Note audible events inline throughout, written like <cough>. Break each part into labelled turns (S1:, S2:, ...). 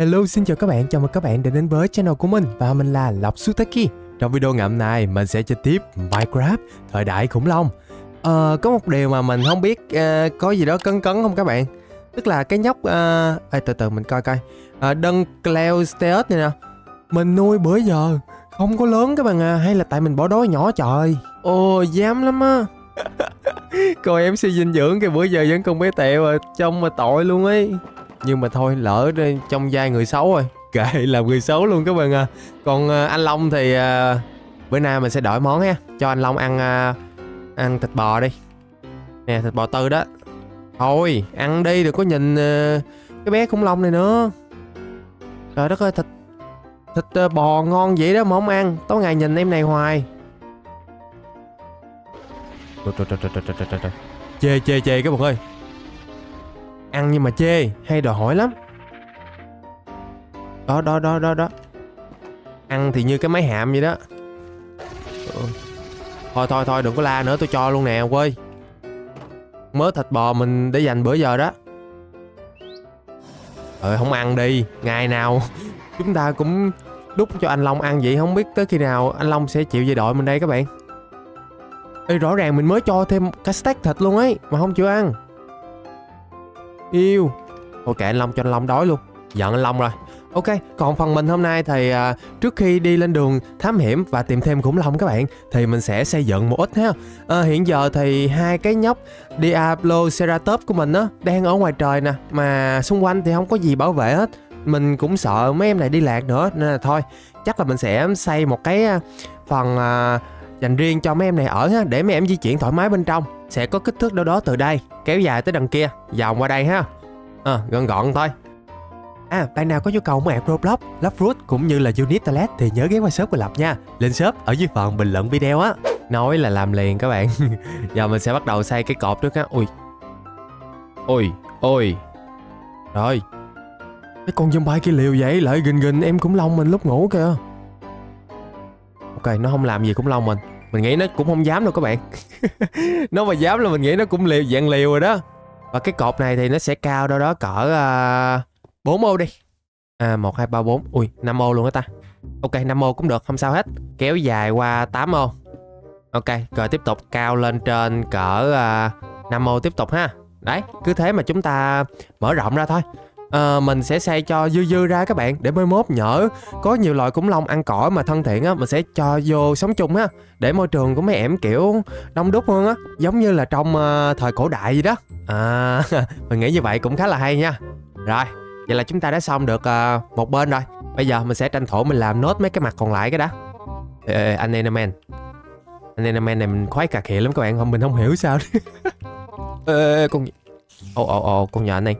S1: Hello xin chào các bạn, chào mừng các bạn đã đến với channel của mình và mình là Lộc Sutaki. Trong video ngậm này mình sẽ chơi tiếp Minecraft thời đại khủng long. Ờ, có một điều mà mình không biết uh, có gì đó cấn cấn không các bạn? Tức là cái nhóc, uh, à, từ từ mình coi coi. Ờ, uh, Đân Cleosteus này nè. Mình nuôi bữa giờ không có lớn các bạn à Hay là tại mình bỏ đói nhỏ trời? Ồ dám lắm á. <laughs> Coi em suy dinh dưỡng cái bữa giờ vẫn còn bé tẹo à Trông mà tội luôn ấy nhưng mà thôi, lỡ trong vai người xấu rồi. Kệ làm người xấu luôn các bạn à. Còn à, anh long thì à, bữa nay mình sẽ đổi món ha cho anh long ăn à, ăn thịt bò đi. Nè, thịt bò tư đó. Thôi, ăn đi, đừng có nhìn cái bé khủng long này nữa. Trời đất ơi, thịt thịt bò ngon vậy đó mà không ăn. Tối ngày nhìn em này hoài. Trời trời trời trời trời trời trời. Chê chê chê các bạn ơi ăn nhưng mà chê hay đòi hỏi lắm. Đó đó đó đó đó. Ăn thì như cái máy hạm vậy đó. Ừ. thôi thôi thôi đừng có la nữa tôi cho luôn nè quê. Mớ thịt bò mình để dành bữa giờ đó. Ờ không ăn đi ngày nào <laughs> chúng ta cũng đút cho anh long ăn vậy không biết tới khi nào anh long sẽ chịu về đội mình đây các bạn. Ê, rõ ràng mình mới cho thêm cái stack thịt luôn ấy mà không chịu ăn. Yêu Ok anh Long cho anh Long đói luôn Giận anh Long rồi Ok, còn phần mình hôm nay thì à, trước khi đi lên đường thám hiểm và tìm thêm khủng long các bạn thì mình sẽ xây dựng một ít ha. À, hiện giờ thì hai cái nhóc Diablo Ceratops của mình á đang ở ngoài trời nè mà xung quanh thì không có gì bảo vệ hết. Mình cũng sợ mấy em này đi lạc nữa nên là thôi, chắc là mình sẽ xây một cái à, phần à, dành riêng cho mấy em này ở ha để mấy em di chuyển thoải mái bên trong sẽ có kích thước đâu đó từ đây kéo dài tới đằng kia vòng qua đây ha à, gọn gọn thôi À, bạn nào có nhu cầu mua app Roblox, Lovefruit cũng như là Unit Toilet thì nhớ ghé qua shop của Lập nha. Lên shop ở dưới phần bình luận video á. Nói là làm liền các bạn. <laughs> Giờ mình sẽ bắt đầu xây cái cột trước á. Ui. Ôi, ôi. Rồi. Cái con zombie kia liều vậy lại gình gình em cũng long mình lúc ngủ kìa. Ok, nó không làm gì cũng long mình. Mình nghĩ nó cũng không dám đâu các bạn. <laughs> Nó mà dám là mình nghĩ nó cũng liều dạng liều rồi đó. Và cái cột này thì nó sẽ cao đâu đó cỡ à, uh, 4 ô đi. À 1, 2, 3, 4 Ui 5 ô luôn á ta. Ok 5 ô cũng được không sao hết. Kéo dài qua 8 ô. Ok rồi tiếp tục cao lên trên cỡ à, uh, 5 ô tiếp tục ha. Đấy cứ thế mà chúng ta mở rộng ra thôi à, mình sẽ xay cho dư dư ra các bạn để mới mốt nhỡ. Có nhiều loại khủng long ăn cỏ mà thân thiện á mình sẽ cho vô sống chung á để môi trường của mấy em kiểu đông đúc hơn á giống như là trong uh, thời cổ đại gì đó. À <laughs> mình nghĩ như vậy cũng khá là hay nha. Rồi vậy là chúng ta đã xong được uh, một bên rồi. Bây giờ mình sẽ tranh thủ mình làm nốt mấy cái mặt còn lại cái đó ê, ê, anh Enderman. Anh Enderman này mình khoái cà khịa lắm các bạn không mình không hiểu sao <laughs> ê, ê, con ồ ồ ồ con nhỏ này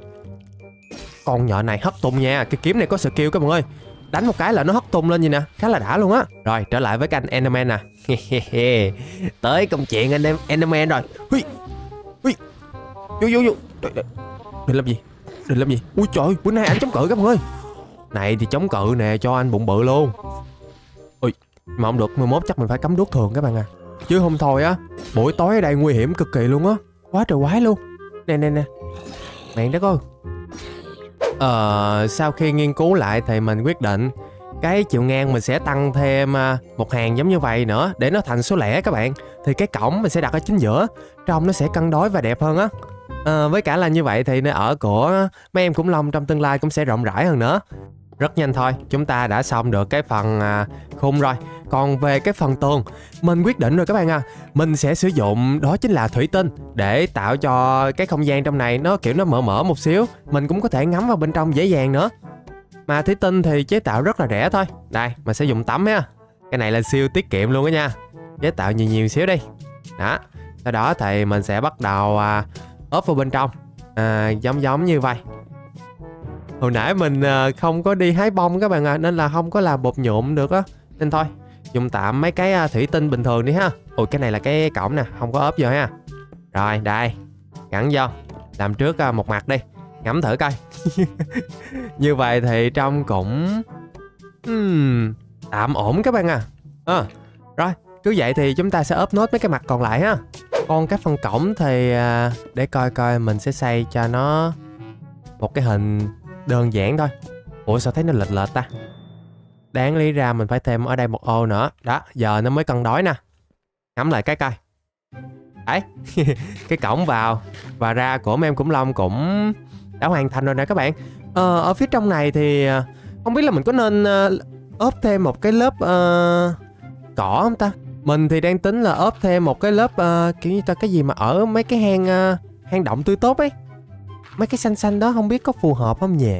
S1: con nhỏ này hất tung nha, cái kiếm này có skill các bạn ơi. Đánh một cái là nó hất tung lên gì nè, khá là đã luôn á. Rồi, trở lại với cái anh enderman nè. <laughs> Tới công chuyện anh em, enderman rồi. Hui hui vô vô vô. Định làm gì? Định làm gì? Ui trời, bữa nay anh chống cự các bạn ơi. Này thì chống cự nè, cho anh bụng bự luôn. Ui mà không được 11 chắc mình phải cấm đuốc thường các bạn à. Chứ không thôi á, buổi tối ở đây nguy hiểm cực kỳ luôn á. Quá trời quái luôn. Nè nè nè. Mẹ đất ơi Ờ, sau khi nghiên cứu lại thì mình quyết định cái chiều ngang mình sẽ tăng thêm à, một hàng giống như vậy nữa để nó thành số lẻ các bạn. Thì cái cổng mình sẽ đặt ở chính giữa trong nó sẽ cân đối và đẹp hơn á. À, với cả là như vậy thì nơi ở của mấy em khủng long trong tương lai cũng sẽ rộng rãi hơn nữa rất nhanh thôi chúng ta đã xong được cái phần à, khung rồi. Còn về cái phần tường mình quyết định rồi các bạn à. Mình sẽ sử dụng đó chính là thủy tinh để tạo cho cái không gian trong này nó kiểu nó mở mở một xíu. Mình cũng có thể ngắm vào bên trong dễ dàng nữa. Mà thủy tinh thì chế tạo rất là rẻ thôi. Đây mình sẽ dùng tấm ha à. cái này là siêu tiết kiệm luôn đó nha. Chế tạo nhiều nhiều xíu đi. Đó sau đó thì mình sẽ bắt đầu à, ốp vào bên trong. À, giống giống như vậy hồi nãy mình à, không có đi hái bông các bạn ạ à, nên là không có làm bột nhuộm được á. Nên thôi dùng tạm mấy cái à, thủy tinh bình thường đi ha. Ôi cái này là cái cổng nè không có ốp vô ha. Rồi đây gắn vô làm trước à, một mặt đi ngắm thử coi. <laughs> Như vậy thì trong cũng uhm, tạm ổn các bạn à. à rồi cứ vậy thì chúng ta sẽ ốp nốt mấy cái mặt còn lại ha. Còn cái phần cổng thì để coi coi mình sẽ xây cho nó một cái hình đơn giản thôi. Ủa sao thấy nó lệch lệch ta? Đáng lý ra mình phải thêm ở đây một ô nữa. Đó giờ nó mới cân đối nè. Ngắm lại cái coi. Đấy <laughs> Cái cổng vào. Và ra của mem em long cũng Đã hoàn thành rồi nè các bạn. Ờ, Ở phía trong này thì ờ, Không biết là mình có nên ờ, ốp thêm một cái lớp uh, Cỏ không ta? Mình thì đang tính là ốp thêm một cái lớp uh, Kiểu như ta cái gì mà ở mấy cái hang uh, Hang động tươi tốt ấy. Mấy cái xanh xanh đó không biết có phù hợp không nhỉ?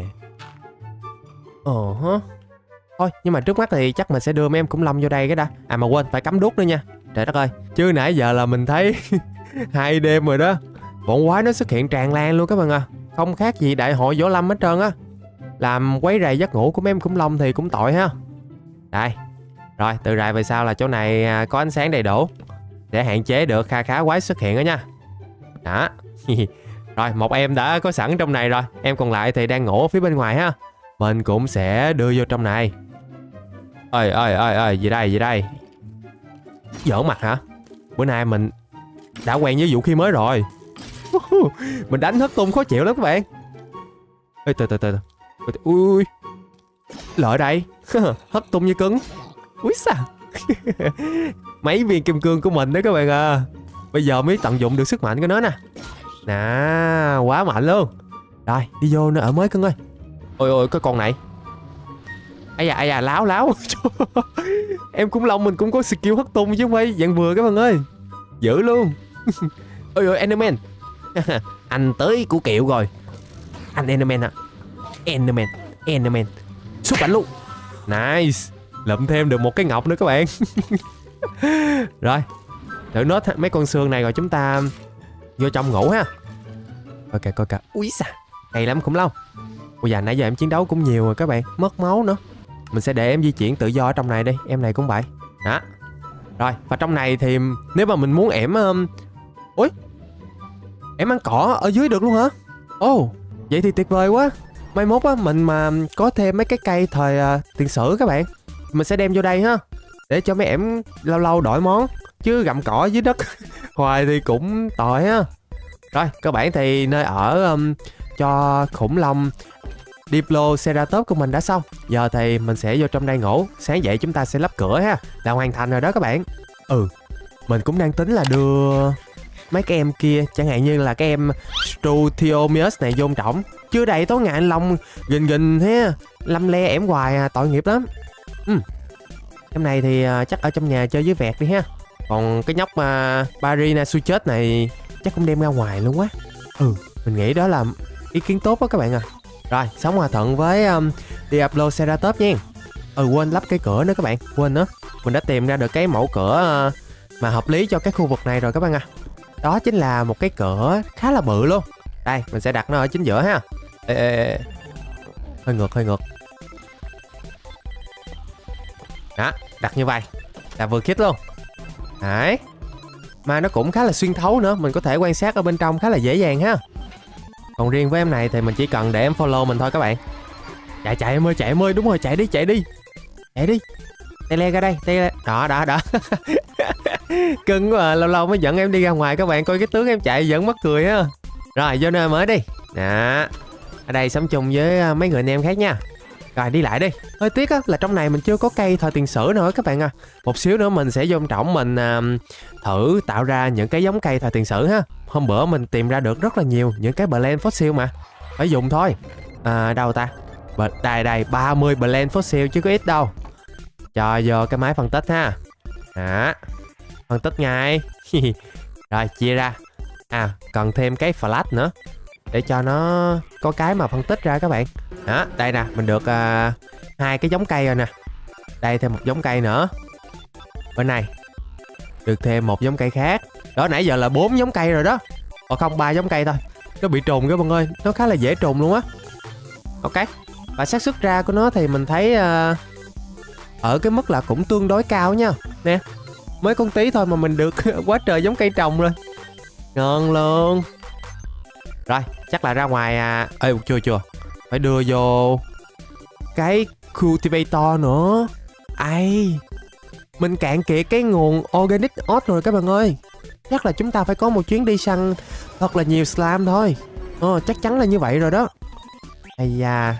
S1: Ờ hả Thôi, nhưng mà trước mắt thì chắc mình sẽ đưa mấy em khủng long vô đây cái đã. À mà quên, phải cắm đuốc nữa nha. Trời đất ơi. Chứ nãy giờ là mình thấy <laughs> hai đêm rồi đó. Bọn quái nó xuất hiện tràn lan luôn các bạn à. Không khác gì đại hội võ lâm hết trơn á. Làm quấy rầy giấc ngủ của mấy em khủng long thì cũng tội ha. Đây. Rồi từ rày về sau là chỗ này à, có ánh sáng đầy đủ. Để hạn chế được kha khá quái xuất hiện đó nha. Đó. <laughs> Rồi, một em đã có sẵn trong này rồi. Em còn lại thì đang ngủ phía bên ngoài ha. Mình cũng sẽ đưa vô trong này. Ơi ơi ơi ơi gì đây gì đây? Giỡn mặt hả? Bữa nay mình đã quen với vũ khí mới rồi. Mình đánh hết tung khó chịu lắm các bạn. Ê, từ từ từ Ui Lợi đây. <laughs> Hất tung như cứng. Úi sao? <laughs> Mấy viên kim cương của mình đó các bạn à. Bây giờ mới tận dụng được sức mạnh của nó nè. Nè Quá mạnh luôn. Rồi đi vô nữa ở mới cưng ơi. Ôi ôi cái con này. Ai da ai da láo láo. <laughs> Em cũng long mình cũng có skill hất tung chứ không phải dạng vừa các bạn ơi. Dữ luôn. <laughs> Ôi ôi enderman. <laughs> Anh tới của kiệu rồi. Anh enderman à enderman enderman. Xuất ảnh luôn. Nice. Lượm thêm được một cái ngọc nữa các bạn. Rồi thử nốt mấy con xương này rồi chúng ta vô trong ngủ ha. Coi kìa coi kìa ui xà hay lắm khủng long. Bây giờ nãy giờ em chiến đấu cũng nhiều rồi các bạn mất máu nữa. Mình sẽ để em di chuyển tự do ở trong này đi em này cũng vậy. Đó. Rồi và trong này thì nếu mà mình muốn ẻm um... ui em ăn cỏ ở dưới được luôn hả? Ồ oh, vậy thì tuyệt vời quá. Mai mốt á mình mà có thêm mấy cái cây thời uh, tiền sử các bạn mình sẽ đem vô đây ha để cho mấy em lâu lâu đổi món chứ gặm cỏ dưới đất. <laughs> Hoài thì cũng tội á. rồi cơ bản thì nơi ở um, cho khủng long Diploceratops của mình đã xong. Giờ thì mình sẽ vô trong đây ngủ. Sáng dậy chúng ta sẽ lắp cửa ha. Là hoàn thành rồi đó các bạn. Ừ Mình cũng đang tính là đưa Mấy cái em kia Chẳng hạn như là cái em Strutiomius này vô trọng Chưa đầy tối ngày anh Long Gình gình thế Lâm le ẻm hoài à, tội nghiệp lắm. Ừ Em này thì à, chắc ở trong nhà chơi với vẹt đi ha. Còn cái nhóc uh, Barina Suchet này Chắc cũng đem ra ngoài luôn quá Ừ. Mình nghĩ đó là ý kiến tốt đó các bạn à. Rồi, sống hòa thuận với um, Diablo Ceratops nha. Ừ, quên lắp cái cửa nữa các bạn Quên nữa. Mình đã tìm ra được cái mẫu cửa uh, mà hợp lý cho cái khu vực này rồi các bạn à. Đó chính là một cái cửa khá là bự luôn. Đây, mình sẽ đặt nó ở chính giữa ha. Ê, ê, ê. Hơi ngược, hơi ngược. Đó, đặt như vậy. Là vừa khít luôn Đấy. Mà nó cũng khá là xuyên thấu nữa Mình có thể quan sát ở bên trong khá là dễ dàng ha. Còn riêng với em này thì mình chỉ cần để em follow mình thôi các bạn. Chạy chạy em ơi chạy em ơi đúng rồi chạy đi chạy đi. Chạy đi. Tele ra đây tele. Đó đó đó. <laughs> Cưng quá à, lâu lâu mới dẫn em đi ra ngoài các bạn coi cái tướng em chạy vẫn mất cười ha. Rồi vô nơi mới đi. Đó. Ở đây sống chung với à, mấy người anh em khác nha rồi đi lại đi. Hơi tiếc á là trong này mình chưa có cây thời tiền sử nữa các bạn à. Một xíu nữa mình sẽ vô trọng mình à, thử tạo ra những cái giống cây thời tiền sử ha. Hôm bữa mình tìm ra được rất là nhiều những cái blend fossil mà. Phải dùng thôi. À, đâu ta? Đây đây 30 blend fossil chứ có ít đâu. Cho vô cái máy phân tích ha. Đó. Phân tích ngay. <laughs> Rồi chia ra. À cần thêm cái flash nữa để cho nó có cái mà phân tích ra các bạn. Đó đây nè mình được uh, hai cái giống cây rồi nè. Đây thêm một giống cây nữa. Bên này được thêm một giống cây khác. Đó nãy giờ là bốn giống cây rồi đó. Còn không ba giống cây thôi. Nó bị trùng các bạn ơi nó khá là dễ trùng luôn á. Ok và xác suất ra của nó thì mình thấy uh, ở cái mức là cũng tương đối cao nha. Nè mới con tí thôi mà mình được <laughs> quá trời giống cây trồng rồi. Ngon luôn rồi, chắc là ra ngoài à. Ê, chưa chưa. Phải đưa vô cái cultivator nữa. Ai? Mình cạn kiệt cái nguồn organic oat rồi các bạn ơi. Chắc là chúng ta phải có một chuyến đi săn thật là nhiều slam thôi. Ờ chắc chắn là như vậy rồi đó. Ây da.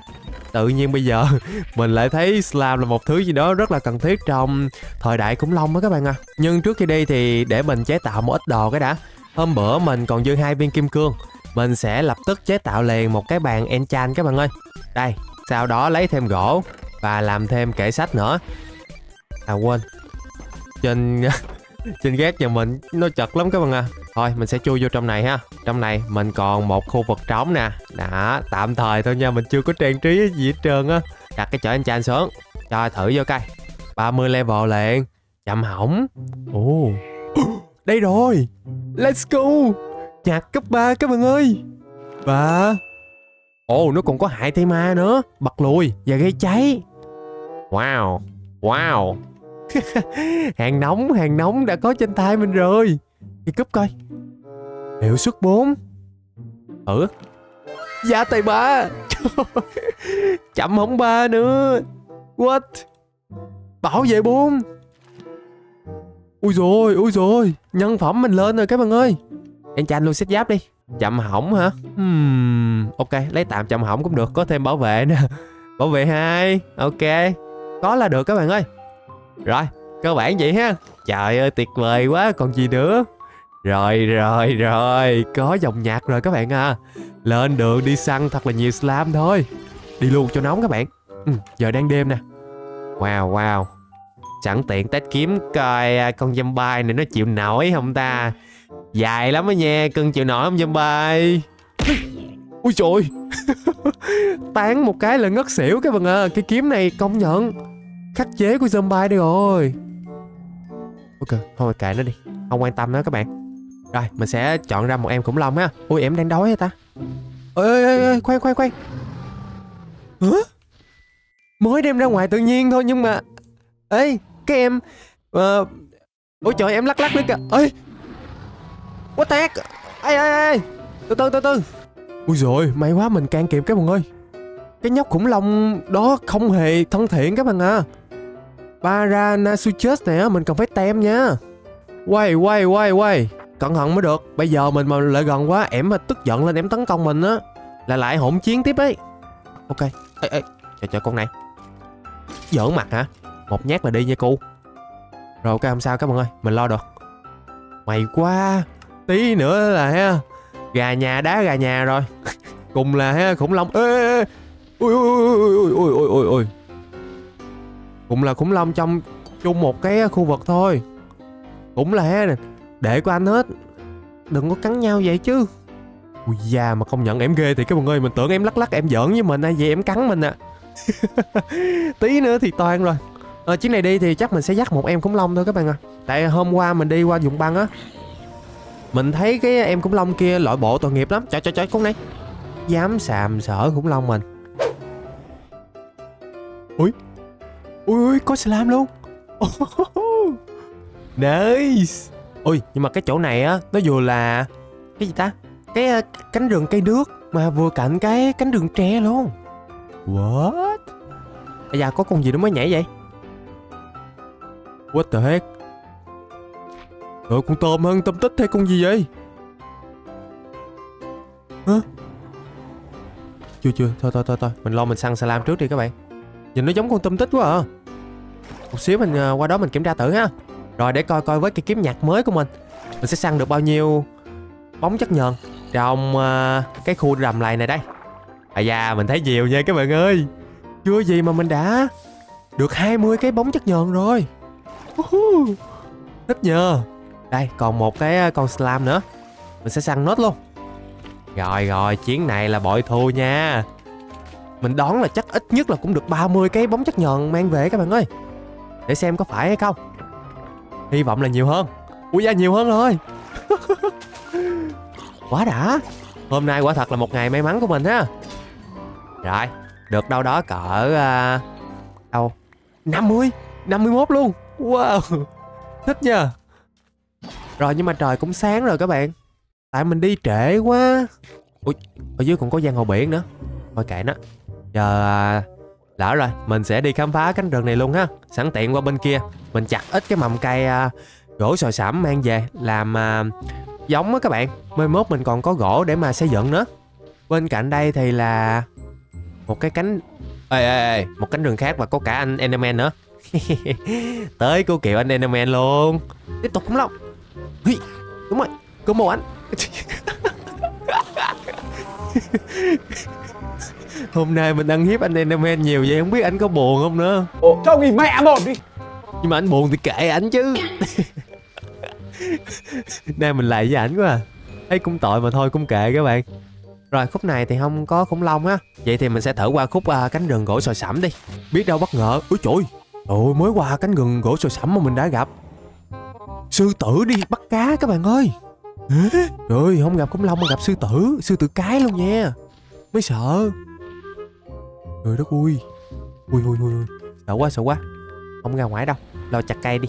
S1: Tự nhiên bây giờ <laughs> mình lại thấy slime là một thứ gì đó rất là cần thiết trong thời đại khủng long đó các bạn à. Nhưng trước khi đi thì để mình chế tạo một ít đồ cái đã. Hôm bữa mình còn dư hai viên kim cương mình sẽ lập tức chế tạo liền một cái bàn enchant các bạn ơi. Đây, sau đó lấy thêm gỗ và làm thêm kệ sách nữa. À quên. Trên <laughs> trên gác nhà mình nó chật lắm các bạn à thôi, mình sẽ chui vô trong này ha. Trong này mình còn một khu vực trống nè. Đã, tạm thời thôi nha, mình chưa có trang trí gì hết trơn á. Đặt cái chở enchant xuống. Cho thử vô coi. 30 level liền. Chậm hỏng. Ồ. <gasps> Đây rồi. Let's go nhạc cấp 3 các bạn ơi. Và ồ, nó còn có hại thây ma nữa. Bật lùi và gây cháy. Wow wow. <laughs> Hàng nóng hàng nóng đã có trên tay mình rồi. Đi cúp coi. Hiệu suất 4 ừ giá tay ba. <laughs> Chậm không ba nữa. What? Bảo vệ bốn. Ui rồi ui rồi nhân phẩm mình lên rồi các bạn ơi em cho anh luôn xếp giáp đi. Chậm hỏng hả? Hmm, ok lấy tạm chậm hỏng cũng được có thêm bảo vệ nè <laughs> bảo vệ hai ok. Có là được các bạn ơi. Rồi cơ bản vậy ha. Trời ơi tuyệt vời quá còn gì nữa? Rồi rồi rồi có dòng nhạc rồi các bạn à. Lên đường đi săn thật là nhiều slam thôi. Đi luôn cho nóng các bạn. Ừ, giờ đang đêm nè. Wow wow. Sẵn tiện test kiếm coi con con zombie này nó chịu nổi không ta? Dài lắm á nha cưng chịu nổi không zombie ui trời <laughs> tán một cái là ngất xỉu các bạn à cái kiếm này công nhận. Khắc chế của zombie đây rồi. Ok, thôi kệ nó đi. Không quan tâm nữa các bạn. Rồi, mình sẽ chọn ra một em khủng long ha ui, em đang đói hả ta? Ê ê ê khoan khoan khoan. Hả? Mới đem ra ngoài tự nhiên thôi nhưng mà ê, cái em uh... ôi trời, em lắc lắc nữa kìa. Ê what the heck? Ê ê ê từ từ từ từ. Ui rồi may quá mình can kịp các bạn ơi. Cái nhóc khủng long đó không hề thân thiện các bạn à. Paranasuchus này á mình cần phải tem nha. Quay quay quay quay cẩn thận mới được. Bây giờ mình mà lại gần quá, em mà tức giận lên em tấn công mình á. Là lại hỗn chiến tiếp ấy. Ok. Ê ê, chờ chờ con này. Giỡn mặt hả? Một nhát là đi nha cu. Rồi ok, không sao các bạn ơi. Mình lo được. Mày quá tí nữa là ha gà nhà đá gà nhà rồi. Cùng là ha khủng long. Ê, ê, ê. ui ui ui ui ui ui ui cũng là khủng long trong chung một cái khu vực thôi. Cũng là ha để của anh hết. Đừng có cắn nhau vậy chứ. Ui da mà không nhận em ghê thì các bạn ơi mình tưởng em lắc lắc em giỡn với mình hay gì em cắn mình à. <laughs> Tí nữa thì toàn rồi. Ờ, chuyến này đi thì chắc mình sẽ dắt một em khủng long thôi các bạn à tại hôm qua mình đi qua vùng băng á mình thấy cái em khủng long kia loại bộ tội nghiệp lắm. Trời trời trời con này. Dám sàm sở khủng long mình. Ui. Ui ui có slam luôn. <laughs> Nice. Ui nhưng mà cái chỗ này á nó vừa là cái gì ta? Cái uh, cánh rừng cây nước mà vừa cạnh cái cánh rừng tre luôn. What? Bây giờ có con gì nó mới nhảy vậy? What the heck? Ờ con tôm hơn tôm tích hay con gì vậy? Hả? Chưa chưa. Thôi thôi thôi thôi. Mình lo mình săn salam trước đi các bạn. Nhìn nó giống con tôm tích quá à. Một xíu mình à, qua đó mình kiểm tra thử ha. Rồi để coi coi với cái kiếm nhạc mới của mình Mình sẽ săn được bao nhiêu bóng chất nhờn. Trong uh, à, cái khu rầm lầy này đây. À da mình thấy nhiều nha các bạn ơi. Chưa gì mà mình đã Được 20 cái bóng chất nhờn rồi. Uh-huh. Thích nhờ. Đây còn một cái ờ, con slam nữa. Mình sẽ săn nốt luôn. Rồi rồi chiến này là bội thu nha. Mình đoán là chắc ít nhất là cũng được 30 cái bóng chất nhờn mang về các bạn ơi. Để xem có phải hay không. Hy vọng là nhiều hơn. Ui da nhiều hơn rồi. <laughs> Quá đã. Hôm nay quả thật là một ngày may mắn của mình ha. Rồi Được đâu đó cỡ uh, Đâu? 50 51 luôn. Wow. <laughs> Thích nha. Rồi nhưng mà trời cũng sáng rồi các bạn. Tại mình đi trễ quá. Ui Ở dưới còn có giang hồ biển nữa. Thôi kệ nó. Giờ à, Lỡ rồi, mình sẽ đi khám phá cánh rừng này luôn ha. Sẵn tiện qua bên kia. Mình chặt ít cái mầm cây uh, gỗ sồi sẩm mang về Làm uh, giống á các bạn. Mai mốt mình còn có gỗ để mà xây dựng nữa. Bên cạnh đây thì là Một cái cánh ê ê ê một cánh rừng khác và có cả anh Enderman nữa. <laughs> Tới cô kiểu anh Enderman luôn. Tiếp tục khủng long. Hi, đúng rồi có một anh <laughs> hôm nay mình ăn hiếp anh Enderman nhiều vậy không biết anh có buồn không nữa.
S2: Ồ, cho nghỉ mẹ một đi.
S1: Nhưng mà anh buồn thì kệ ảnh chứ. Nay mình lại với ảnh quá à. Thấy cũng tội mà thôi cũng kệ các bạn. Rồi khúc này thì không có khủng long á. Vậy thì mình sẽ thử qua khúc uh, cánh rừng gỗ sồi sẩm đi. Biết đâu bất ngờ. Ui trời ôi mới qua cánh rừng gỗ sồi sẩm mà mình đã gặp sư tử đi, bắt cá các bạn ơi. Trời ơi không gặp khủng long mà gặp sư tử sư tử cái luôn nha. Mới sợ. Trời đất ui ui ui ui. Sợ quá sợ quá. Không ra ngoài đâu. Lo chặt cây đi.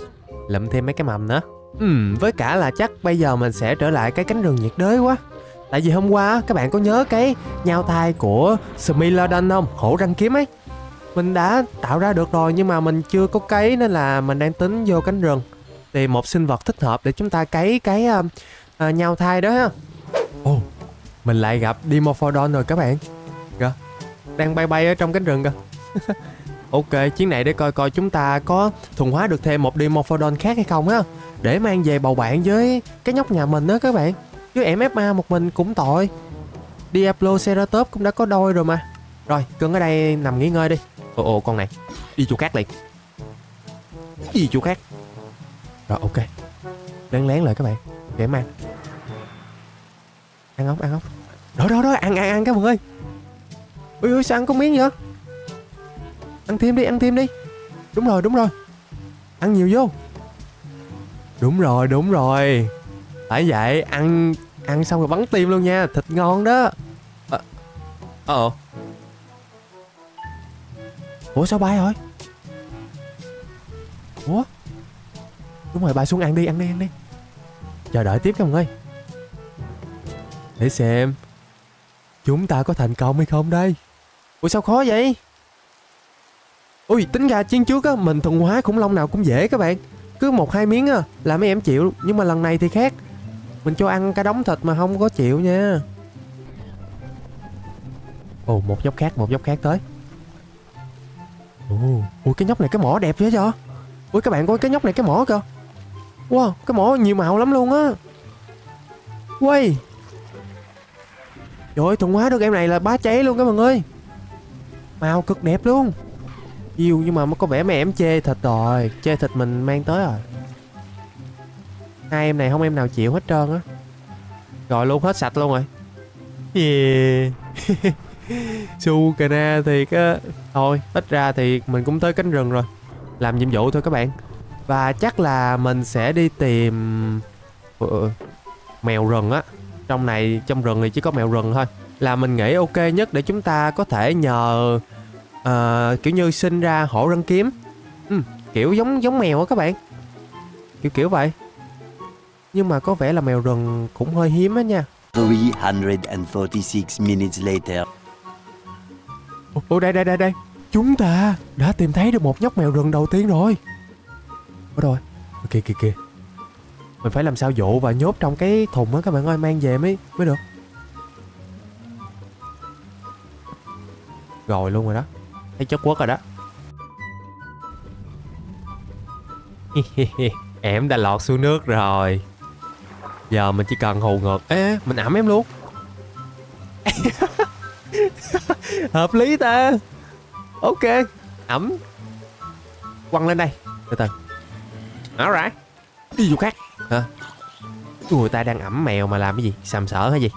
S1: Lượm thêm mấy cái mầm nữa. Ừ với cả là chắc bây giờ mình sẽ trở lại cái cánh rừng nhiệt đới quá. Tại vì hôm qua các bạn có nhớ cái nhau thai của Smilodon không? Hổ răng kiếm ấy. Mình đã tạo ra được rồi, nhưng mà mình chưa có cấy nên là mình đang tính vô cánh rừng. Tìm một sinh vật thích hợp để chúng ta cấy cái uh, uh, nhau thai đó ha. Ồ, oh, mình lại gặp Dimorphodon rồi các bạn. Kìa, đang bay bay ở trong cánh rừng kìa. <laughs> Ok, chuyến này để coi coi chúng ta có thuần hóa được thêm một Dimorphodon khác hay không á. Để mang về bầu bạn với cái nhóc nhà mình đó các bạn. Chứ Fma một mình cũng tội. Diablo Ceratops cũng đã có đôi rồi mà. Rồi, cưng ở đây nằm nghỉ ngơi đi. Ồ, ồ, con này. Đi chỗ khác liền. Đi chỗ khác. Rồi, ok. Lén lén lại các bạn. Để em ăn. Ăn ốc ăn ốc. Đó, đó, đó, ăn, ăn, ăn các bạn ơi. Ui, ui, sao ăn có miếng vậy? Ăn thêm đi, ăn thêm đi. Đúng rồi, đúng rồi. Ăn nhiều vô. Đúng rồi, đúng rồi. Phải vậy, ăn ăn xong rồi bắn tim luôn nha. Thịt ngon đó. Ờ à, Ủa sao bay rồi Ủa? Đúng rồi, bà xuống ăn đi, ăn đi, ăn đi. Chờ đợi tiếp các bạn ơi Để xem Chúng ta có thành công hay không đây? Ủa sao khó vậy? Ui tính ra chiến trước á Mình thuần hóa khủng long nào cũng dễ các bạn. Cứ một hai miếng á là mấy em chịu. Nhưng mà lần này thì khác. Mình cho ăn cái đống thịt mà không có chịu nha. Ồ một nhóc khác một nhóc khác tới. Ồ Ui cái nhóc này cái mỏ đẹp vậy cho? Ui các bạn coi cái nhóc này cái mỏ cơ? Wow, cái mỏ nhiều màu lắm luôn á. Quay. Trời ơi, thuận hóa được em này là bá cháy luôn các bạn ơi. Màu cực đẹp luôn. Yêu nhưng mà có vẻ mẹ em chê thịt rồi, chê thịt mình mang tới rồi. Hai em này không em nào chịu hết trơn á. Rồi, luôn hết sạch luôn rồi. Yeah <laughs> su cà thì á thôi, ít ra thì mình cũng tới cánh rừng rồi. Làm nhiệm vụ thôi các bạn và chắc là mình sẽ đi tìm ừ, mèo rừng á. Trong này trong rừng thì chỉ có mèo rừng thôi. Là mình nghĩ ok nhất để chúng ta có thể nhờ uh, kiểu như sinh ra hổ răng kiếm. Ừ, kiểu giống giống mèo á các bạn. Kiểu kiểu vậy. Nhưng mà có vẻ là mèo rừng cũng hơi hiếm á nha.
S3: 346 minutes later.
S1: Ồ đây đây đây đây. Chúng ta đã tìm thấy được một nhóc mèo rừng đầu tiên rồi Ủa rồi. Kìa kìa kìa. Mình phải làm sao dụ và nhốt trong cái thùng á, các bạn ơi, Mang về mới mới được. Rồi luôn rồi đó. Thấy chất quốc rồi đó. <laughs> Em đã lọt xuống nước rồi. Giờ mình chỉ cần hù ngược. Ê, mình ẩm em luôn. <laughs> Hợp lý ta. Ok, Ẩm. Quăng lên đây. Từ từ. Alright Đi vô khác. Hả? Người ta đang ẩm mèo mà làm cái gì? Sàm sở hay gì?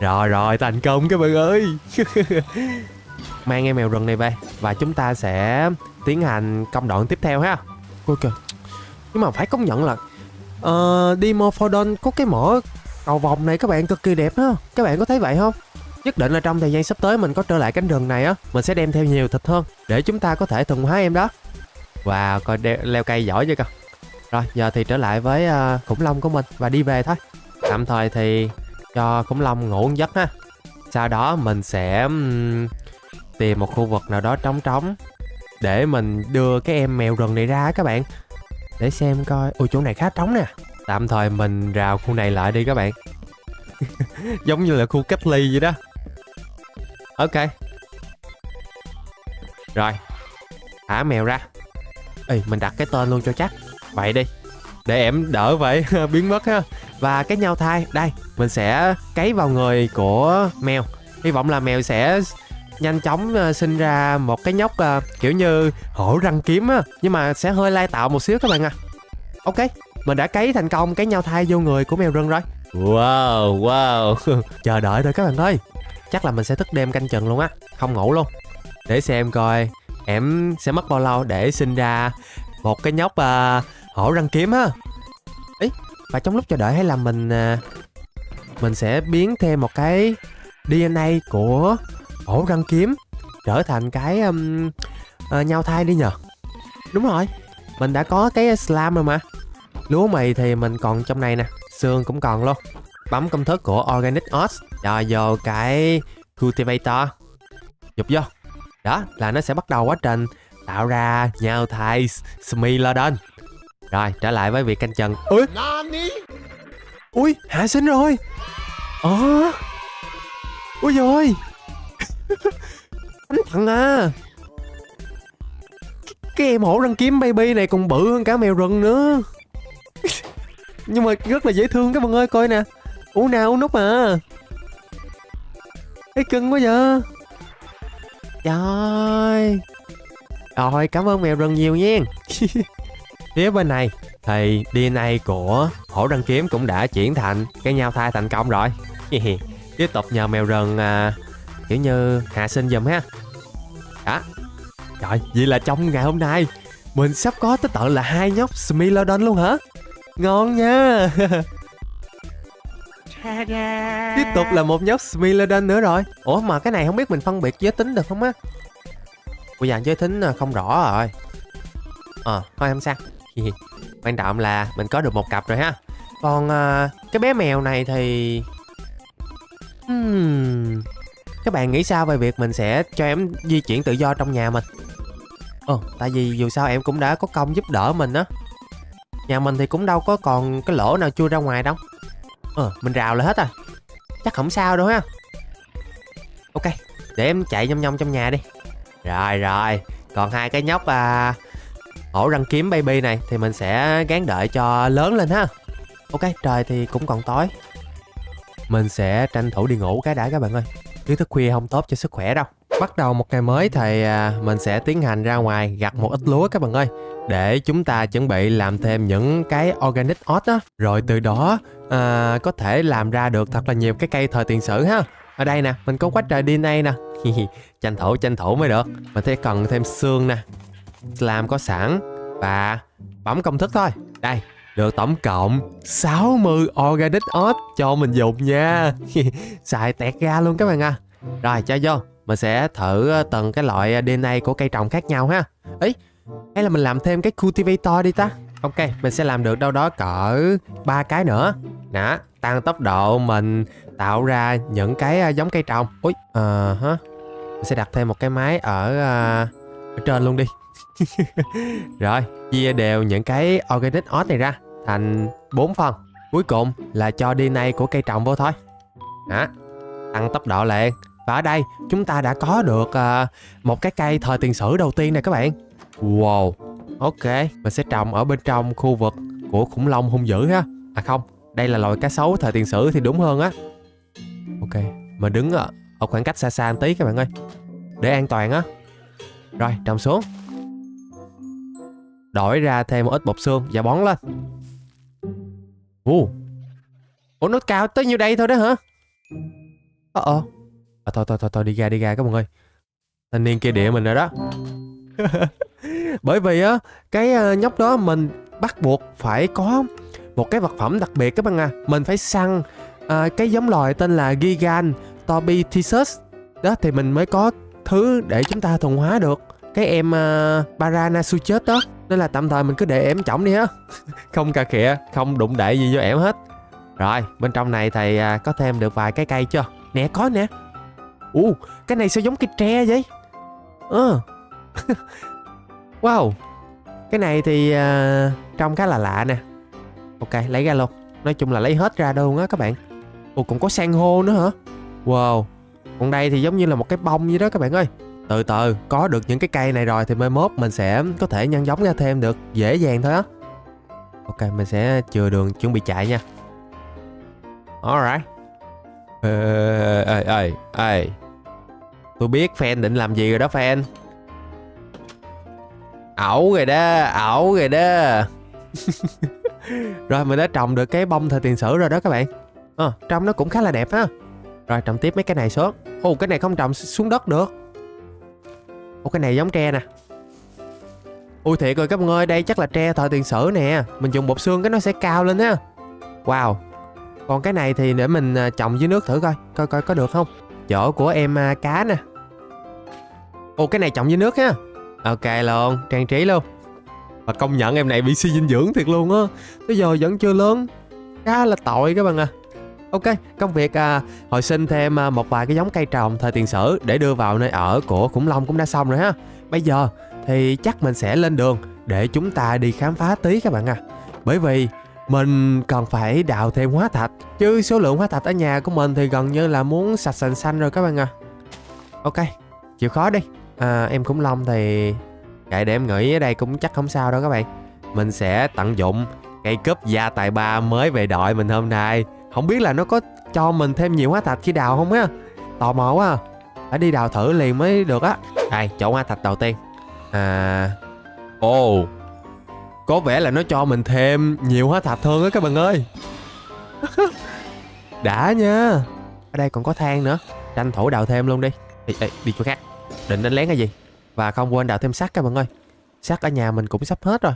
S1: Rồi rồi thành công các bạn ơi. <laughs> Mang em mèo rừng này về và chúng ta sẽ tiến hành công đoạn tiếp theo ha. Ok. Nhưng mà phải công nhận là uh, Dimorphodon có cái mỏ cầu vòng này các bạn cực kỳ đẹp ha. Các bạn có thấy vậy không? Nhất định là trong thời gian sắp tới mình có trở lại cánh rừng này á mình sẽ đem theo nhiều thịt hơn để chúng ta có thể thuần hóa em đó. Và coi đeo, leo cây giỏi chưa con rồi giờ thì trở lại với uh, khủng long của mình và đi về thôi. Tạm thời thì cho khủng long ngủ một giấc ha. Sau đó mình sẽ um, tìm một khu vực nào đó trống trống để mình đưa cái em mèo rừng này ra các bạn. Để xem coi. Ôi chỗ này khá trống nè. Tạm thời mình rào khu này lại đi các bạn. <laughs> Giống như là khu cách ly vậy đó. Ok. Rồi Thả mèo ra. Ê mình đặt cái tên luôn cho chắc. Vậy đi Để em đỡ vậy <laughs> biến mất ha. Và cái nhau thai Đây mình sẽ cấy vào người của mèo. Hy vọng là mèo sẽ nhanh chóng uh, sinh ra một cái nhóc uh, kiểu như hổ răng kiếm á. Nhưng mà sẽ hơi lai tạo một xíu các bạn à ok mình đã cấy thành công cái nhau thai vô người của mèo rừng rồi. Wow wow. <laughs> Chờ đợi thôi các bạn ơi. Chắc là mình sẽ thức đêm canh chừng luôn á không ngủ luôn. Để xem coi em sẽ mất bao lâu để sinh ra một cái nhóc à, hổ răng kiếm á. Ý và trong lúc chờ đợi hay là mình à, mình sẽ biến thêm một cái DNA của hổ răng kiếm trở thành cái um, uh, nhau thai đi nhờ? Đúng rồi mình đã có cái slam rồi mà. Lúa mì thì mình còn trong này nè xương cũng còn luôn. Bấm công thức của organic oats cho vô cái cultivator. Chụp vô. Đó là nó sẽ bắt đầu quá trình tạo ra nhau thai smilodon. Rồi trở lại với việc canh chừng. Ui ui hạ sinh rồi. Ờ. À. ui rồi anh <laughs> thằng à. Cái, cái em hổ răng kiếm baby này còn bự hơn cả mèo rừng nữa. <laughs> Nhưng mà rất là dễ thương các bạn ơi coi nè. Ú nào ú nút à thấy cưng quá vậy. Trời rồi cảm ơn mèo rừng nhiều nha. <laughs> Phía bên này thì DNA của hổ răng kiếm cũng đã chuyển thành cái nhau thai thành công rồi. <laughs> Tiếp tục nhờ mèo rừng à, kiểu như hạ sinh giùm ha. Đó. Trời vậy là trong ngày hôm nay mình sắp có tới tận là hai nhóc smilodon luôn hả? Ngon nha. <laughs> Tiếp tục là một nhóc smilodon nữa rồi. Ủa mà cái này không biết mình phân biệt giới tính được không á bây giờ dạ, giới tính à, không rõ à, rồi ờ à, thôi không sao. <laughs> Quan trọng là mình có được một cặp rồi ha. Còn à, cái bé mèo này thì hmm, các bạn nghĩ sao về việc mình sẽ cho em di chuyển tự do trong nhà mình? Ờ, tại vì dù sao em cũng đã có công giúp đỡ mình á. Nhà mình thì cũng đâu có còn cái lỗ nào chui ra ngoài đâu. Ờ, mình rào lại hết rồi Chắc không sao đâu ha. Ok, để em chạy nhông nhông trong nhà đi. Rồi rồi, còn hai cái nhóc à, ổ răng kiếm baby này Thì mình sẽ gán đợi cho lớn lên ha. Ok, trời thì cũng còn tối. Mình sẽ tranh thủ đi ngủ cái đã các bạn ơi. Chứ thức khuya không tốt cho sức khỏe đâu. Bắt đầu một ngày mới thì à, mình sẽ tiến hành ra ngoài gặt một ít lúa các bạn ơi để chúng ta chuẩn bị làm thêm những cái organic oat á. Rồi từ đó à, có thể làm ra được thật là nhiều cái cây thời tiền sử ha. Ở đây nè mình có quá trời DNA nè. <laughs> Tranh thủ tranh thủ mới được. Mình sẽ cần thêm xương nè làm có sẵn và bấm công thức thôi. Đây được tổng cộng 60 organic oat cho mình dùng nha. <laughs> Xài tẹt ra luôn các bạn à. Rồi cho vô mình sẽ thử ờ, từng cái loại ờ, DNA của cây trồng khác nhau ha. Ấy hay là mình làm thêm cái cultivator đi ta? Ok mình sẽ làm được đâu đó cỡ ba cái nữa. Nè tăng tốc độ mình tạo ra những cái ờ, giống cây trồng. Ui ờ uh, hả? Mình sẽ đặt thêm một cái máy ở, uh, ở trên luôn đi. <laughs> Rồi chia đều những cái organic odd này ra thành bốn phần. Cuối cùng là cho DNA của cây trồng vô thôi. Hả tăng tốc độ liền và ở đây chúng ta đã có được uh, một cái cây thời tiền sử đầu tiên này các bạn. Wow. Ok Mình sẽ trồng ở bên trong khu vực của khủng long hung dữ ha. À không Đây là loài cá sấu thời tiền sử thì đúng hơn á. Ok Mình đứng ở, ở khoảng cách xa xa một tí các bạn ơi. Để an toàn á. Rồi trồng xuống. Đổi ra thêm một ít bột xương và bón lên. Uh. Ủa nó cao tới nhiêu đây thôi đó hả? Ờ ờ à, thôi thôi thôi thôi đi ra đi ra các bạn ơi. Thanh niên kia địa mình rồi đó. <laughs> Bởi vì á cái uh, nhóc đó mình bắt buộc phải có một cái vật phẩm đặc biệt các bạn à. Mình phải săn uh, cái giống loài tên là Gigan Tobithysus đó thì mình mới có thứ để chúng ta thuần hóa được cái em uh, Paranasuchet đó. Nên là tạm thời mình cứ để em trọng đi á. <laughs> Không cà khịa không đụng đậy gì vô em hết. Rồi bên trong này thầy uh, có thêm được vài cái cây chưa? Nè có nè Ồ, cái này sao giống cây tre vậy? Ờ. À. <laughs> wow. Cái này thì uh, trông khá là lạ nè. Ok, lấy ra luôn. Nói chung là lấy hết ra đâu á các bạn. Ồ, cũng có san hô nữa hả? Wow. Còn đây thì giống như là một cái bông vậy đó các bạn ơi. từ từ có được những cái cây này rồi thì mai mốt mình sẽ có thể nhân giống ra thêm được dễ dàng thôi á ok mình sẽ chừa đường chuẩn bị chạy nha alright ê ê ê ê tôi biết fan định làm gì rồi đó fan. Ẩu rồi đó ẩu rồi đó. <laughs> Rồi mình đã trồng được cái bông thời tiền sử rồi đó các bạn. À, trông nó cũng khá là đẹp ha. Rồi trồng tiếp mấy cái này xuống. Ồ cái này không trồng xuống đất được. Ồ cái này giống tre nè. Ui thiệt rồi các bạn ơi đây chắc là tre thời tiền sử nè. Mình dùng bột xương cái nó sẽ cao lên á. Wow. Còn cái này thì để mình à, trồng dưới nước thử coi coi coi có được không? Chỗ của em à, cá nè ồ cái này trồng với nước ha ok luôn trang trí luôn và công nhận em này bị suy dinh dưỡng thiệt luôn á Tới giờ vẫn chưa lớn Khá là tội các bạn à Ok, công việc à, hồi sinh thêm à, một vài cái giống cây trồng thời tiền sử để đưa vào nơi ở của khủng long cũng đã xong rồi ha. Bây giờ thì chắc mình sẽ lên đường để chúng ta đi khám phá tí các bạn à. Bởi vì mình cần phải đào thêm hóa thạch chứ số lượng hóa thạch ở nhà của mình thì gần như là muốn sạch sành xanh rồi các bạn à. Ok, chịu khó đi. À, em khủng long thì Kệ để em nghĩ ở đây cũng chắc không sao đâu các bạn. Mình sẽ tận dụng cây cúp gia tài ba mới về đội mình hôm nay. Không biết là nó có cho mình thêm nhiều hóa thạch khi đào không á? Tò mò quá à. Phải đi đào thử liền mới được á. Đây chỗ hóa thạch đầu tiên. À Ồ. Oh. Có vẻ là nó cho mình thêm nhiều hóa thạch hơn á các bạn ơi. <laughs> Đã nha. Ở đây còn có than nữa. Tranh thủ đào thêm luôn đi. Ê, ê, đi chỗ khác. Định đánh lén cái gì? Và không quên đào thêm sắt các bạn ơi. Sắt ở nhà mình cũng sắp hết rồi.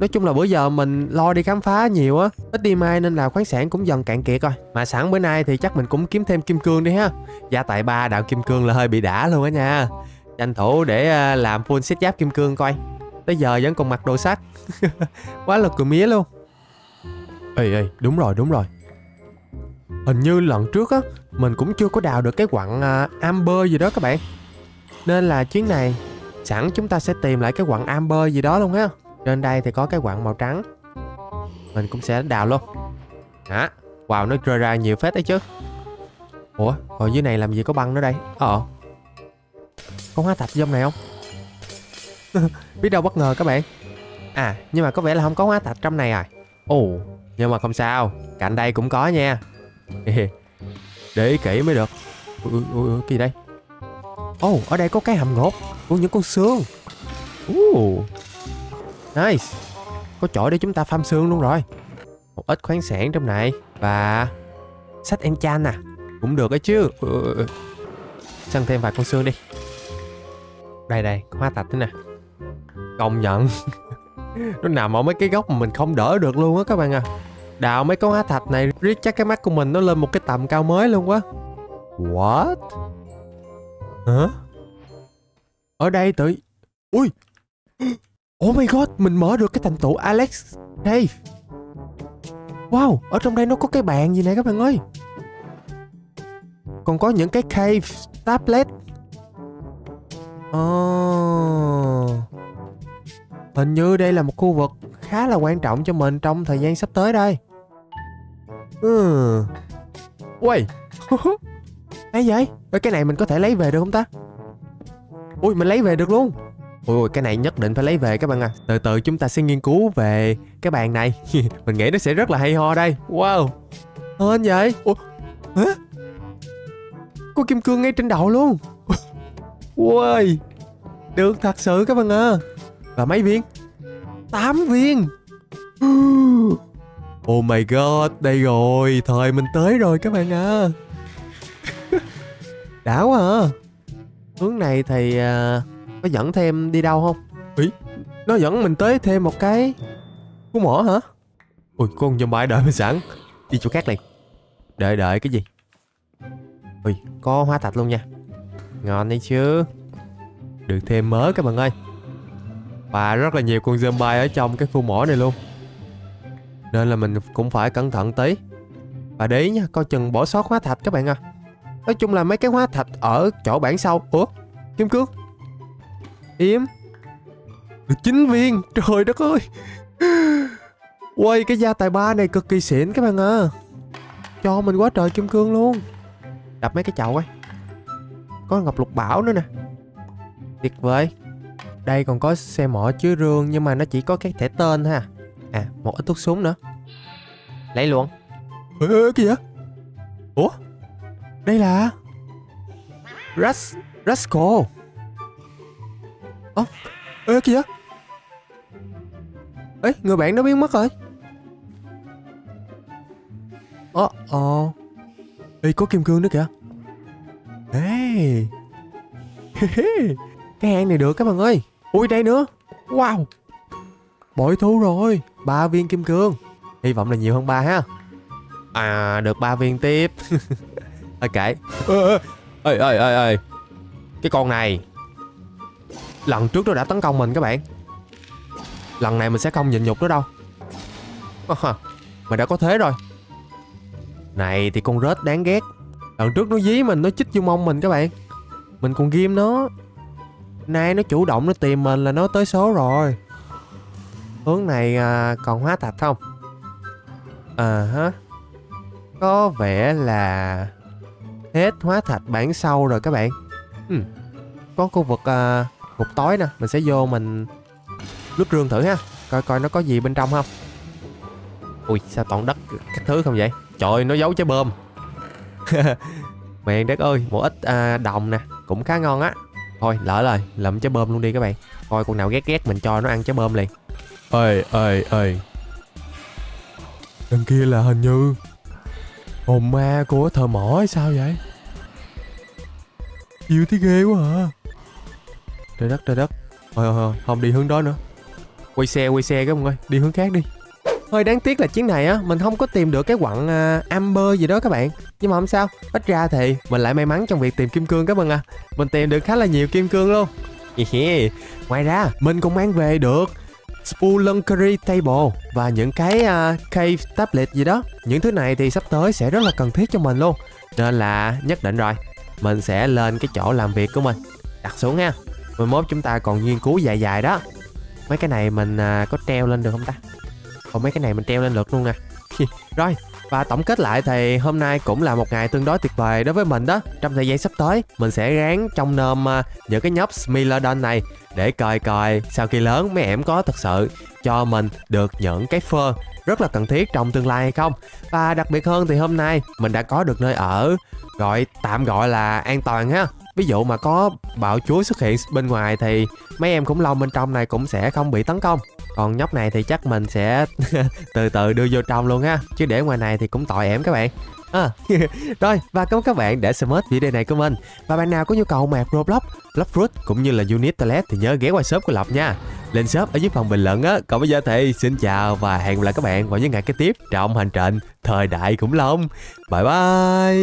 S1: Nói chung là bữa giờ mình lo đi khám phá nhiều á. Ít đi mai nên là khoáng sản cũng dần cạn kiệt rồi. Mà sẵn bữa nay thì chắc mình cũng kiếm thêm kim cương đi ha. Gia tại ba đạo kim cương là hơi bị đã luôn á nha. Tranh thủ để à, làm full set giáp kim cương coi. Tới giờ vẫn còn mặc đồ sắt. <laughs> Quá là cười mía luôn. Ê ê đúng rồi đúng rồi. Hình như lần trước á Mình cũng chưa có đào được cái quặng uh, amber gì đó các bạn. Nên là chuyến này Sẵn chúng ta sẽ tìm lại cái quặng amber gì đó luôn ha Trên đây thì có cái quặng màu trắng. Mình cũng sẽ đào luôn. Hả? Wow nó rơi ra nhiều phết đấy chứ. Ủa Hồi dưới này làm gì có băng nữa đây? Ờ. Có hóa thạch trong này không? <laughs> Biết đâu bất ngờ các bạn. À nhưng mà có vẻ là không có hóa thạch trong này à? Ồ Nhưng mà không sao. Cạnh đây cũng có nha. <laughs> Để ý kỹ mới được. Ui, ui, ui, cái gì đây? Ồ oh, ở đây có cái hầm ngột Của những con xương. Uh, Nice. Có chỗ để chúng ta farm xương luôn rồi. Một ít khoáng sản trong này Và Sách enchant à. Cũng được ấy chứ. Ừ, ừ, ừ, Săn thêm vài con xương đi. Đây đây Hóa thạch thế nè. Công nhận. Nó nằm ở mấy cái góc mà mình không đỡ được luôn á các bạn à. Đào mấy con hóa thạch này Riết chắc cái mắt của mình nó lên một cái tầm cao mới luôn quá. What? Hả Ở đây tự Ui Oh my god, Mình mở được cái thành tựu Alex Cave Wow, Ở trong đây nó có cái bàn gì nè các bạn ơi Còn có những cái cave tablet Oh. Hình như đây là một khu vực khá là quan trọng cho mình trong thời gian sắp tới đây. Ừ. Ui. <laughs> Cái vậy? Ê, cái này mình có thể lấy về được không ta? Ui, mình lấy về được luôn. Ui, cái này nhất định phải lấy về các bạn à. Từ từ chúng ta sẽ nghiên cứu về cái bàn này. <laughs> mình nghĩ nó sẽ rất là hay ho đây. Wow. Hên vậy? Ủa? Hả? Có kim cương ngay trên đầu luôn. <laughs> Ui. Được thật sự các bạn à. Và mấy viên? 8 viên. <gasps> Oh my god, đây rồi, thời mình tới rồi các bạn à. Đã quá à. Hướng này thì uh, có dẫn thêm đi đâu không? Ý, nó dẫn mình tới thêm một cái khu mỏ hả? Ui, con zombie đợi mình sẵn. Đi chỗ khác liền. Đợi đợi cái gì? Ui, có hóa thạch luôn nha. Ngon đấy chứ. Được thêm mớ các bạn ơi. Và rất là nhiều con zombie ở trong cái khu mỏ này luôn Nên là mình cũng phải cẩn thận tí Và để ý nha, coi chừng bỏ sót hóa thạch các bạn à Nói chung là mấy cái hóa thạch ở chỗ bản sau. Ủa, kim cương Im Được 9 viên, trời đất ơi. Quay cái gia tài ba này cực kỳ xịn các bạn à. Cho mình quá trời kim cương luôn. Đập mấy cái chậu coi Có ngọc lục bảo nữa nè. Tuyệt vời. Đây còn có xe mỏ chứa rương nhưng mà nó chỉ có các thẻ tên ha à. Một ít thuốc súng nữa. Lấy luôn. Ê, ê, kìa ủa đây là Ras Rascal Ơ Ê kìa Ê, người bạn đó biến mất rồi. Ồ ồ ờ. Ê, có kim cương nữa kìa. Ê. <laughs> Cái hang này được các bạn ơi. Ui, đây nữa. Wow. Bội thu rồi. Ba viên kim cương. Hy vọng là nhiều hơn ba ha. À được ba viên tiếp. <laughs> Ok kệ, ê ê. Ê ê Cái con này. Lần trước nó đã tấn công mình các bạn. Lần này mình sẽ không nhịn nhục nó đâu. À, Mà đã có thế rồi. Này thì con rết đáng ghét. Lần trước nó dí mình Nó chích vô mông mình các bạn. Mình còn ghim nó. Nay nó chủ động nó tìm mình là nó tới số rồi. Hướng này à, còn hóa thạch không? À hả. Có vẻ là Hết hóa thạch bản sau rồi các bạn. Ừ. Có khu vực à, ngục tối nè Mình sẽ vô mình Lướt rương thử ha. Coi coi nó có gì bên trong không. Ui sao toàn đất các thứ không vậy? Trời ơi nó giấu trái bơm. <laughs> Mẹ đất ơi Một ít à, đồng nè Cũng khá ngon á. Thôi lỡ rồi Lậm trái bơm luôn đi các bạn. Coi con nào ghét ghét mình cho nó ăn trái bơm liền. Ơi ơi ơi Đằng kia là hình như Hồn ma của thờ mỏ hay sao vậy? Chịu thấy ghê quá à. Trời đất trời đất. Thôi thôi không đi hướng đó nữa. Quay xe quay xe các bạn ơi Đi hướng khác đi. Hơi đáng tiếc là chuyến này á Mình không có tìm được cái quặng uh, amber gì đó các bạn. Nhưng mà không sao Ít ra thì mình lại may mắn trong việc tìm kim cương các bạn à. Mình tìm được khá là nhiều kim cương luôn. Ngoài ra mình cũng mang về được Spelunkery Table và những cái uh, Cave Tablet gì đó. Những thứ này thì sắp tới sẽ rất là cần thiết cho mình luôn. Nên là nhất định rồi Mình sẽ lên cái chỗ làm việc của mình. Đặt xuống nha mười mốt chúng ta còn nghiên cứu dài dài đó. Mấy cái này mình uh, có treo lên được không ta? Còn mấy cái này mình treo lên được luôn nè. <laughs> Rồi và tổng kết lại thì hôm nay cũng là một ngày tương đối tuyệt vời đối với mình đó. Trong thời gian sắp tới mình sẽ ráng trong nôm uh, những cái nhóc Smilodon này để coi coi sau khi lớn mấy em có thật sự cho mình được những cái phơ rất là cần thiết trong tương lai hay không. Và đặc biệt hơn thì hôm nay mình đã có được nơi ở, gọi, tạm gọi là an toàn ha. Ví dụ mà có bạo chúa xuất hiện bên ngoài thì mấy em khủng long bên trong này cũng sẽ không bị tấn công. Còn nhóc này thì chắc mình sẽ <laughs> từ từ đưa vô trong luôn ha. Chứ để ngoài này thì cũng tội em các bạn. À, <laughs> rồi và cảm ơn các bạn đã xem hết video này của mình. Và bạn nào có nhu cầu mạc Roblox, Blockfruit cũng như là Unit Toilet thì nhớ ghé qua shop của Lộc nha. Lên shop ở dưới phần bình luận á. Còn bây giờ thì xin chào và hẹn gặp lại các bạn vào những ngày kế tiếp trong hành trình thời đại khủng long. Bye bye!